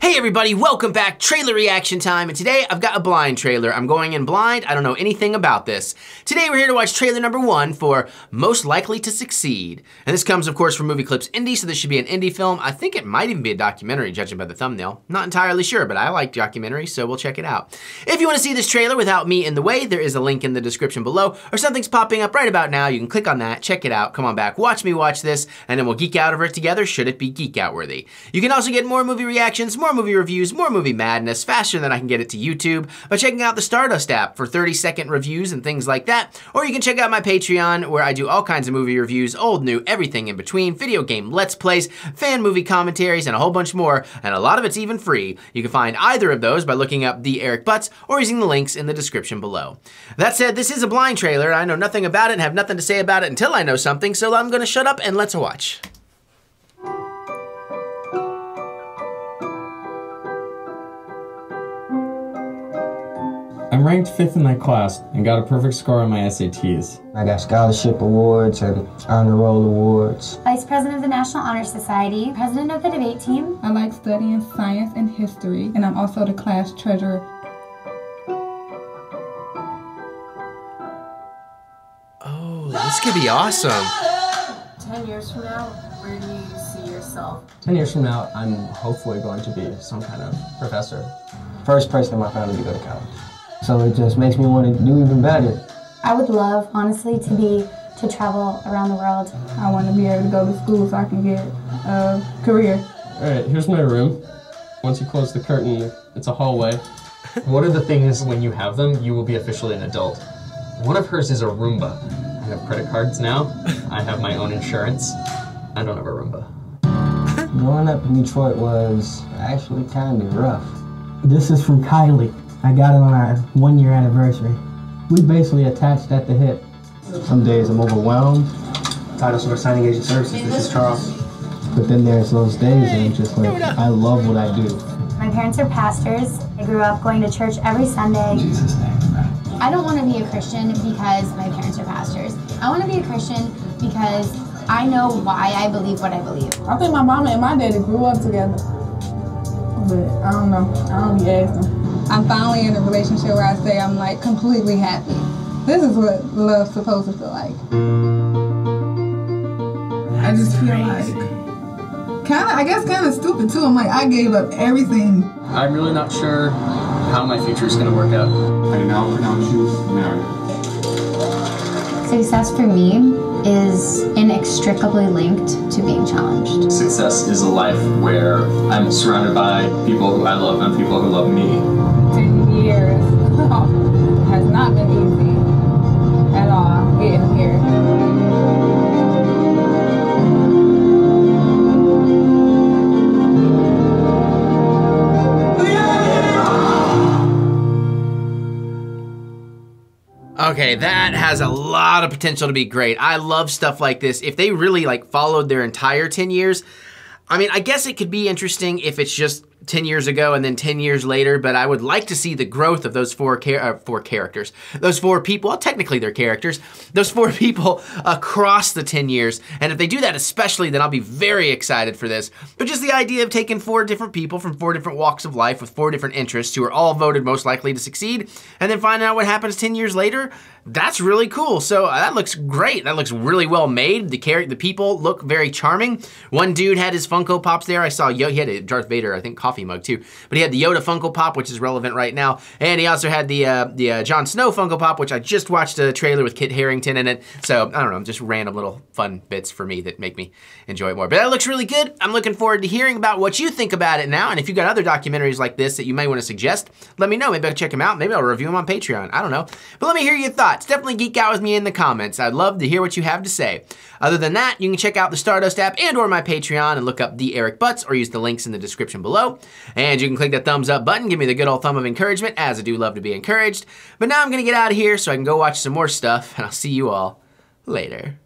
Hey everybody, welcome back. Trailer reaction time, and today I've got a blind trailer. I'm going in blind, I don't know anything about this. Today we're here to watch trailer number one for Most Likely to Succeed. And this comes, of course, from Movie Clips Indie, so this should be an indie film. I think it might even be a documentary, judging by the thumbnail. Not entirely sure, but I like documentaries, so we'll check it out. If you want to see this trailer without me in the way, there is a link in the description below, or something's popping up right about now. You can click on that, check it out, come on back, watch me watch this, and then we'll geek out over it together, should it be geek out worthy. You can also get more movie reactions, more movie reviews, more movie madness faster than I can get it to YouTube by checking out the Stardust app for 30 second reviews and things like that. Or you can check out my Patreon where I do all kinds of movie reviews, old, new, everything in between, video game let's plays, fan movie commentaries, and a whole bunch more, and a lot of it's even free. You can find either of those by looking up The Eric Butts or using the links in the description below. That said, this is a blind trailer. I know nothing about it and have nothing to say about it until I know something, so I'm gonna shut up and let's watch. I'm ranked fifth in my class and got a perfect score on my SATs. I got scholarship awards and honor roll awards. Vice President of the National Honor Society, President of the debate team. I like studying science and history, and I'm also the class treasurer. Oh, this could be awesome. 10 years from now, where do you see yourself? 10 years from now, I'm hopefully going to be some kind of professor. First person in my family to go to college. So it just makes me want to do even better. I would love, honestly, to be to travel around the world. I want to be able to go to school so I can get a career. All right, here's my room. Once you close the curtain, it's a hallway. One of the things when you have them, you will be officially an adult. One of hers is a Roomba. I have credit cards now. I have my own insurance. I don't have a Roomba. Growing up in Detroit was actually kind of rough. This is from Kylie. I got it on our one year anniversary. We basically attached at the hip. Some days I'm overwhelmed. Title Source Signing Agent Services, this is Charles. But then there's those days and I'm just like, I love what I do. My parents are pastors. I grew up going to church every Sunday. Jesus' name, I don't want to be a Christian because my parents are pastors. I want to be a Christian because I know why I believe what I believe. I think my mama and my daddy grew up together. But I don't know. I don't be asking. I'm finally in a relationship where I say I'm like completely happy. This is what love's supposed to feel like. I just feel like kind of, I guess, kind of stupid too. I'm like, I gave up everything. I'm really not sure how my future is going to work out. I now pronounce you married. Success for me is inextricably linked to being challenged. Success is a life where I'm surrounded by people who I love and people who love me. 10 years has not been easy at all getting here. Okay, that has a lot of potential to be great. I love stuff like this. If they really like followed their entire 10 years, I mean, I guess it could be interesting if it's just 10 years ago and then 10 years later, but I would like to see the growth of those four, char uh, four characters, those four people, well, technically they're characters, those four people across the 10 years. And if they do that especially, then I'll be very excited for this. But just the idea of taking four different people from four different walks of life with four different interests who are all voted most likely to succeed, and then finding out what happens 10 years later, that's really cool. So uh, that looks great. That looks really well made. The character, the people look very charming. One dude had his Funko Pops there. I saw, he had a Darth Vader, I think, coffee mug too. But he had the Yoda Funko Pop, which is relevant right now. And he also had the uh, the uh, Jon Snow Funko Pop, which I just watched a trailer with Kit Harington in it. So I don't know, just random little fun bits for me that make me enjoy it more. But that looks really good. I'm looking forward to hearing about what you think about it now. And if you've got other documentaries like this that you may want to suggest, let me know. Maybe I'll check them out. Maybe I'll review them on Patreon. I don't know. But let me hear your thoughts. Definitely geek out with me in the comments. I'd love to hear what you have to say. Other than that, you can check out the Stardust app and or my Patreon and look up The Eric Butts or use the links in the description below. And you can click that thumbs up button, give me the good old thumb of encouragement, as I do love to be encouraged. But now I'm gonna get out of here so I can go watch some more stuff, and I'll see you all later.